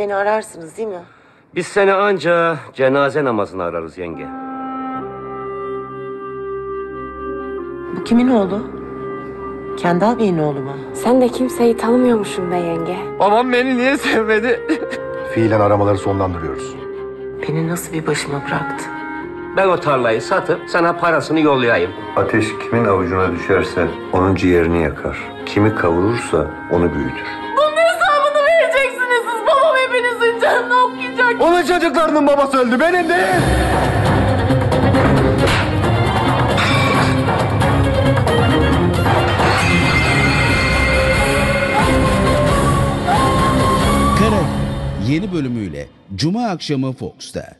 beni ararsınız değil mi? Biz seni anca cenaze namazını ararız yenge. Bu kimin oğlu? Kendal Bey'in oğlu mu? Sen de kimseyi tanımıyormuşsun be yenge. Babam beni niye sevmedi? Fiilen aramaları sonlandırıyoruz. Beni nasıl bir başıma bıraktı? Ben o tarlayı satıp sana parasını yollayayım. Ateş kimin avucuna düşerse onun ciğerini yakar. Kimi kavurursa onu büyütür. Onun çocuklarının babası öldü benim değil. Kara yeni bölümüyle Cuma akşamı Fox'ta.